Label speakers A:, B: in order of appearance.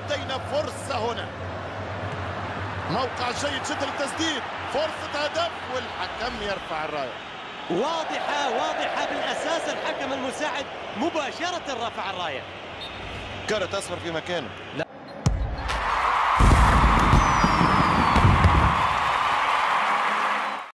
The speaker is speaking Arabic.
A: لدينا فرصة هنا. موقع جيد جدا للتسديد. فرصة هدف والحكم يرفع الراية.
B: واضحة واضحة بالأساس الحكم المساعد مباشرة رفع الراية.
A: كرة أصفر في مكانه.
B: لا.